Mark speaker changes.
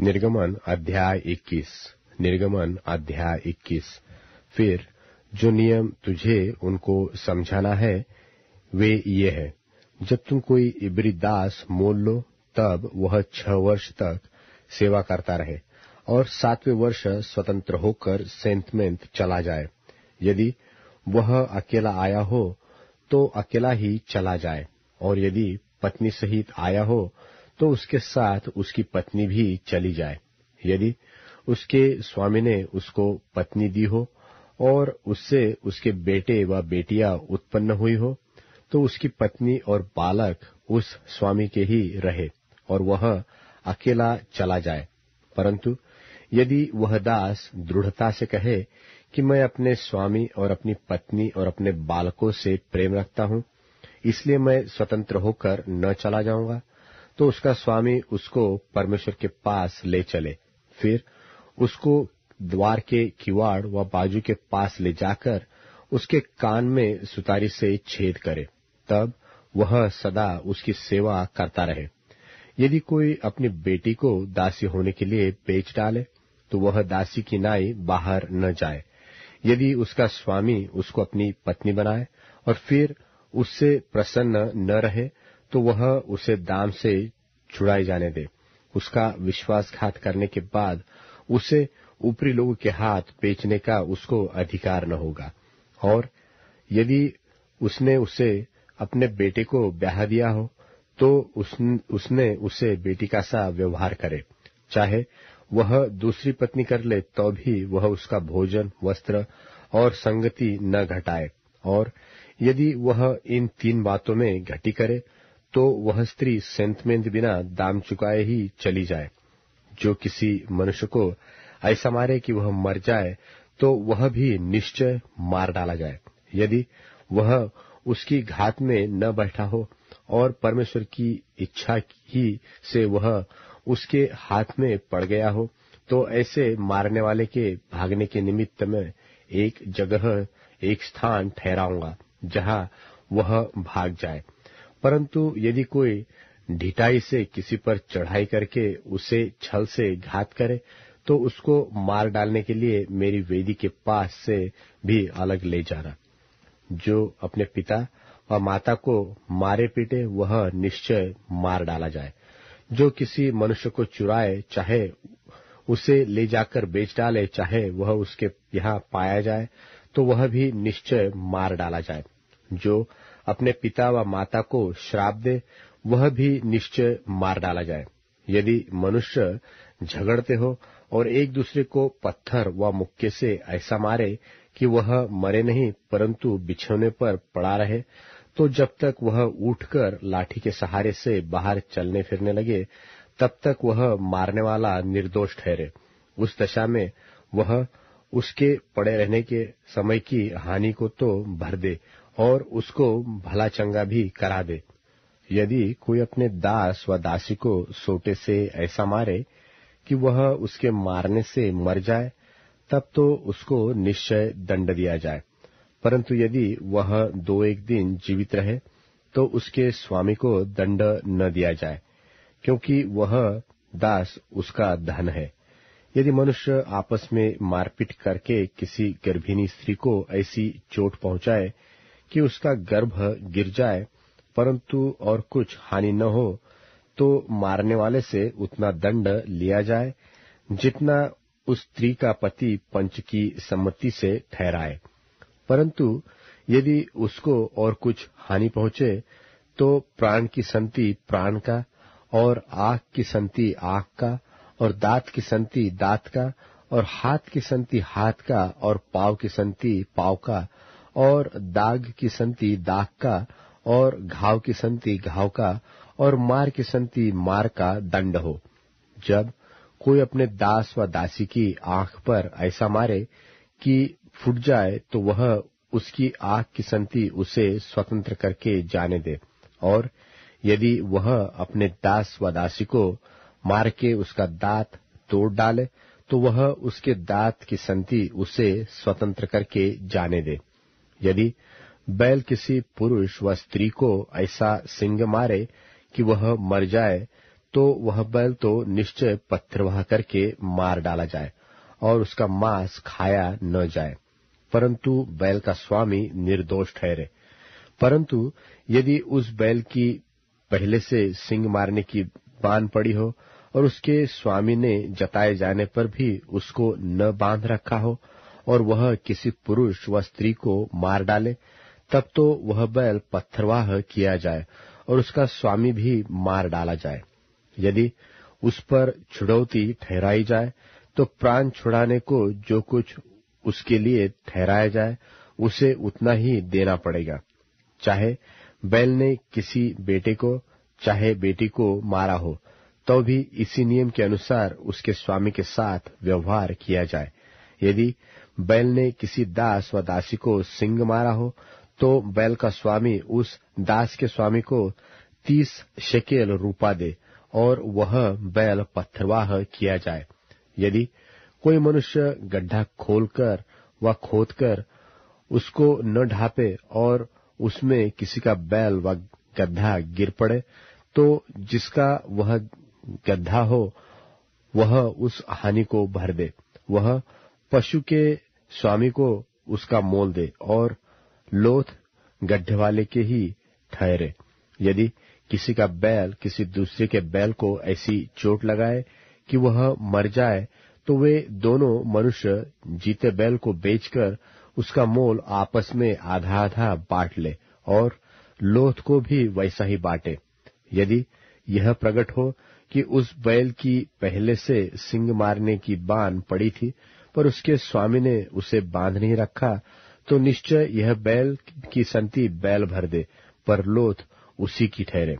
Speaker 1: निर्गमन अध्याय 21 निर्गमन अध्याय 21 फिर, जो नियम तुझे उनको समझाना है, वे ये है। जब तुम कोई इबरी दास मोल लो, तब वह छह वर्ष तक सेवा करता रहे और सातवें वर्ष स्वतंत्र होकर सेंतमेंत चला जाए। यदि वह अकेला आया हो तो अकेला ही चला जाए और यदि पत्नी सहित आया हो तो उसके साथ उसकी पत्नी भी चली जाए। यदि उसके स्वामी ने उसको पत्नी दी हो और उससे उसके बेटे व बेटियाँ उत्पन्न हुई हो तो उसकी पत्नी और बालक उस स्वामी के ही रहे और वह अकेला चला जाए। परंतु यदि वह दास दृढ़ता से कहे कि मैं अपने स्वामी और अपनी पत्नी और अपने बालकों से प्रेम रखता हूँ, इसलिए मैं स्वतंत्र होकर न चला जाऊँगा तो उसका स्वामी उसको परमेश्वर के पास ले चले। फिर उसको द्वार के किवाड़ व बाजू के पास ले जाकर उसके कान में सुतारी से छेद करे। तब वह सदा उसकी सेवा करता रहे। यदि कोई अपनी बेटी को दासी होने के लिए बेच डाले तो वह दासी की नाई बाहर न जाए। यदि उसका स्वामी उसको अपनी पत्नी बनाए और फिर उससे प्रसन्न न रहे तो वह उसे दाम से छुड़ाई जाने दे। उसका विश्वासघात करने के बाद उसे ऊपरी लोगों के हाथ बेचने का उसको अधिकार न होगा। और यदि उसने उसे अपने बेटे को ब्याह दिया हो तो उसने उसे बेटी का सा व्यवहार करे। चाहे वह दूसरी पत्नी कर ले तो भी वह उसका भोजन, वस्त्र और संगति न घटाए। और यदि वह इन तीन बातों में घटी करे तो वह स्त्री सेंतमेंद बिना दाम चुकाए ही चली जाए। जो किसी मनुष्य को ऐसा मारे कि वह मर जाए तो वह भी निश्चय मार डाला जाए। यदि वह उसकी घात में न बैठा हो और परमेश्वर की इच्छा ही से वह उसके हाथ में पड़ गया हो तो ऐसे मारने वाले के भागने के निमित्त में एक जगह, एक स्थान ठहराऊँगा, जहाँ वह भाग जाए। परंतु यदि कोई ढिटाई से किसी पर चढ़ाई करके उसे छल से घात करे तो उसको मार डालने के लिए मेरी वेदी के पास से भी अलग ले जाना। जो अपने पिता व माता को मारे पीटे, वह निश्चय मार डाला जाए। जो किसी मनुष्य को चुराए, चाहे उसे ले जाकर बेच डाले, चाहे वह उसके यहाँ पाया जाए तो वह भी निश्चय मार डाला जाए। जो अपने पिता व माता को श्राप दे, वह भी निश्चय मार डाला जाए। यदि मनुष्य झगड़ते हो और एक दूसरे को पत्थर व मुक्के से ऐसा मारे कि वह मरे नहीं, परंतु बिछौने पर पड़ा रहे तो जब तक वह उठकर लाठी के सहारे से बाहर चलने फिरने लगे, तब तक वह मारने वाला निर्दोष ठहरे। उस दशा में वह उसके पड़े रहने के समय की हानि को तो भर दे और उसको भला चंगा भी करा दे। यदि कोई अपने दास व दासी को सोटे से ऐसा मारे कि वह उसके मारने से मर जाए, तब तो उसको निश्चय दंड दिया जाए। परंतु यदि वह दो एक दिन जीवित रहे तो उसके स्वामी को दंड न दिया जाए, क्योंकि वह दास उसका धन है। यदि मनुष्य आपस में मारपीट करके किसी गर्भिणी स्त्री को ऐसी चोट पहुँचाए कि उसका गर्भ गिर जाए, परंतु और कुछ हानि न हो तो मारने वाले से उतना दंड लिया जाए, जितना उस स्त्री का पति पंच की सम्मति से ठहराए। परंतु यदि उसको और कुछ हानि पहुँचे तो प्राण की संति प्राण का, और आँख की संति आँख का, और दांत की संति दांत का, और हाथ की संति हाथ का, और पाव की संति पाव का और दाग की संति दाग का, और घाव की संति घाव का, और मार की संति मार का दंड हो। जब कोई अपने दास व दासी की आँख पर ऐसा मारे कि फूट जाए तो वह उसकी आँख की संति उसे स्वतंत्र करके जाने दे। और यदि वह अपने दास व दासी को मार के उसका दांत तोड़ डाले तो वह उसके दांत की संति उसे स्वतंत्र करके जाने दे। यदि बैल किसी पुरुष व स्त्री को ऐसा सिंग मारे कि वह मर जाए तो वह बैल तो निश्चय पत्थरवाह करके मार डाला जाए और उसका मांस खाया न जाए। परंतु बैल का स्वामी निर्दोष ठहरे। परंतु यदि उस बैल की पहले से सिंग मारने की बाँध पड़ी हो और उसके स्वामी ने जताए जाने पर भी उसको न बाँध रखा हो और वह किसी पुरुष व स्त्री को मार डाले, तब तो वह बैल पत्थरवाह किया जाए और उसका स्वामी भी मार डाला जाए। यदि उस पर छुड़ौती ठहराई जाए तो प्राण छुड़ाने को जो कुछ उसके लिए ठहराया जाए, उसे उतना ही देना पड़ेगा। चाहे बैल ने किसी बेटे को, चाहे बेटी को मारा हो तो भी इसी नियम के अनुसार उसके स्वामी के साथ व्यवहार किया जाए। यदि बैल ने किसी दास व दासी को सिंग मारा हो तो बैल का स्वामी उस दास के स्वामी को तीस शेकेल रूपा दे और वह बैल पत्थरवाह किया जाए। यदि कोई मनुष्य गड्ढा खोलकर व खोदकर उसको न ढापे और उसमें किसी का बैल व गड्ढा गिर पड़े तो जिसका वह गड्ढा हो, वह उस हानि को भर दे। वह पशु के स्वामी को उसका मोल दे और लोथ गड्ढे वाले के ही ठहरे। यदि किसी का बैल किसी दूसरे के बैल को ऐसी चोट लगाए कि वह मर जाए तो वे दोनों मनुष्य जीते बैल को बेचकर उसका मोल आपस में आधा आधा बांट ले और लोथ को भी वैसा ही बांटे। यदि यह प्रकट हो कि उस बैल की पहले से सिंग मारने की बाँध पड़ी थी पर उसके स्वामी ने उसे बाँध नहीं रखा तो निश्चय यह बैल की संति बैल भर दे, पर लोथ उसी की ठहरे।